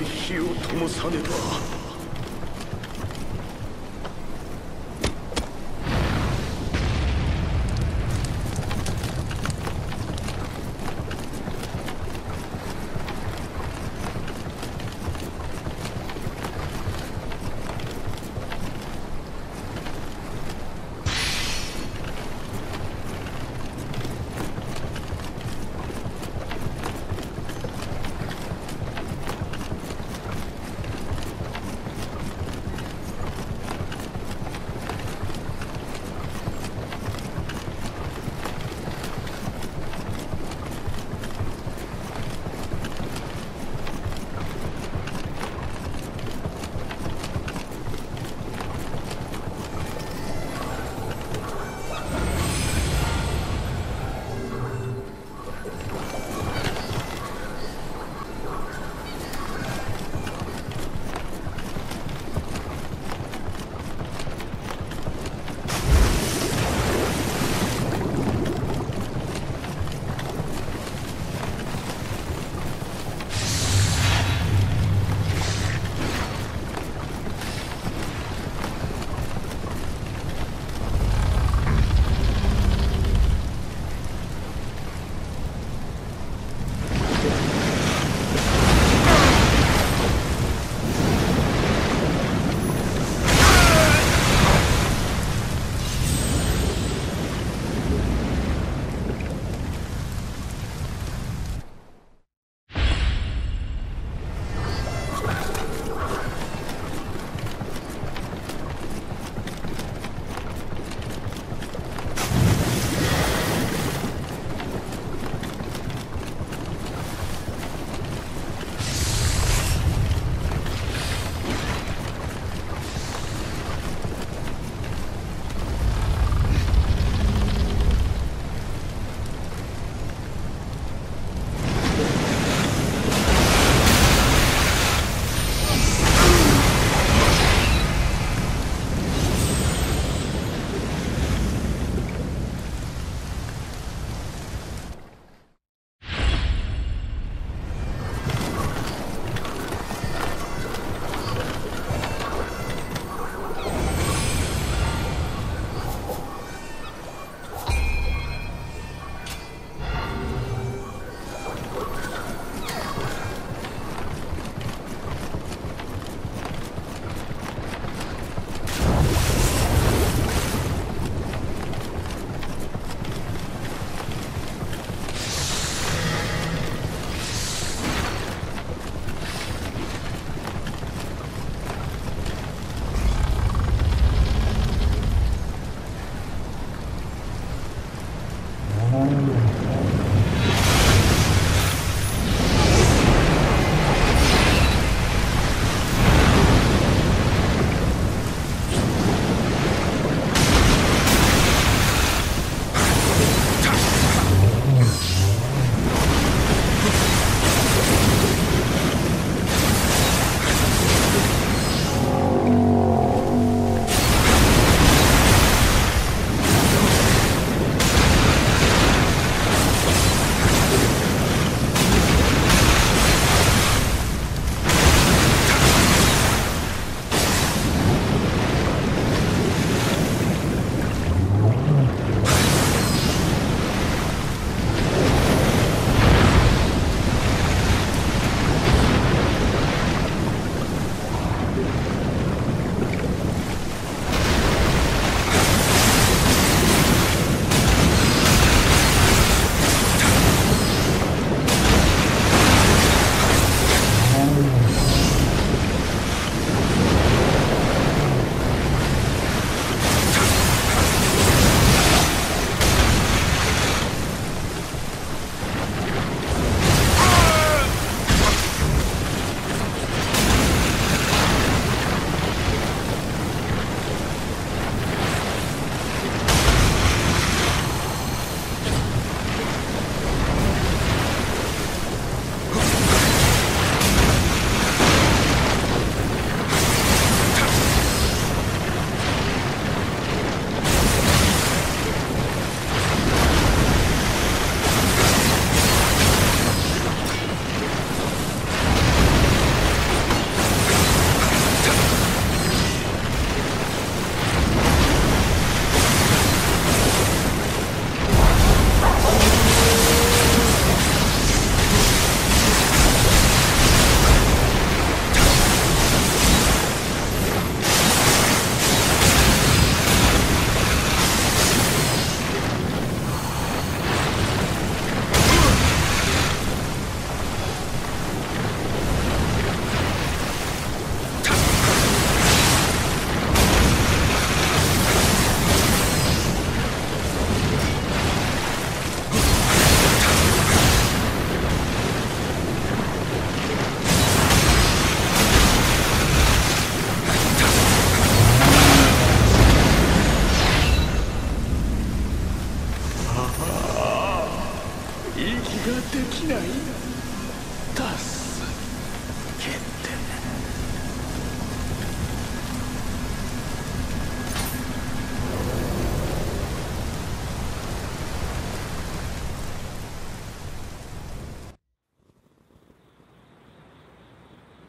に火を灯さねば。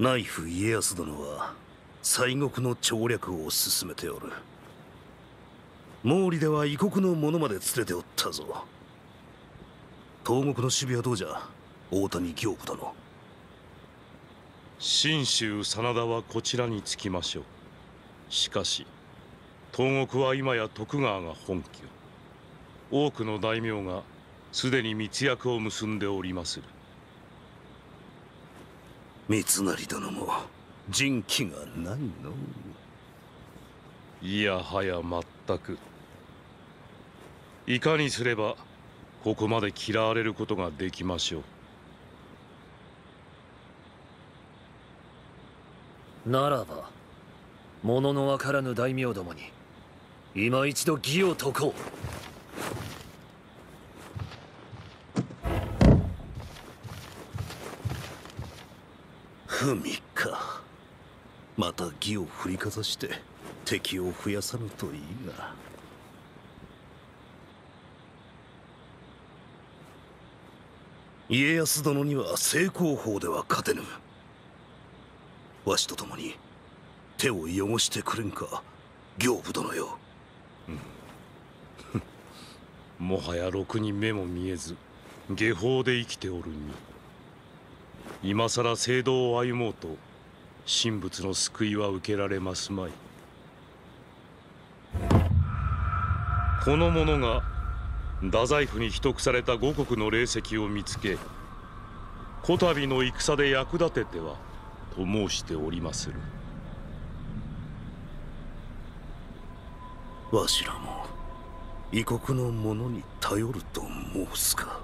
ナイフ家康殿は西国の調略を進めておる。毛利では異国の者まで連れておったぞ。東国の守備はどうじゃ大谷行部殿。信州真田はこちらにつきましょう。しかし東国は今や徳川が本拠。多くの大名がすでに密約を結んでおりまする。三成殿も人気がないのいやはや全く。いかにすればここまで嫌われることができましょう。ならば物のわからぬ大名どもに今一度義を解こうふみかまた義を振りかざして敵を増やさぬといいが家康殿には正攻法では勝てぬ。わしと共に手を汚してくれんか行部殿よ、うん、もはやろくに目も見えず下法で生きておるに。今さら聖堂を歩もうと神仏の救いは受けられますまい。この者が太宰府に秘匿された五国の霊石を見つけこたびの戦で役立ててはと申しておりまする。わしらも異国の者に頼ると申すか。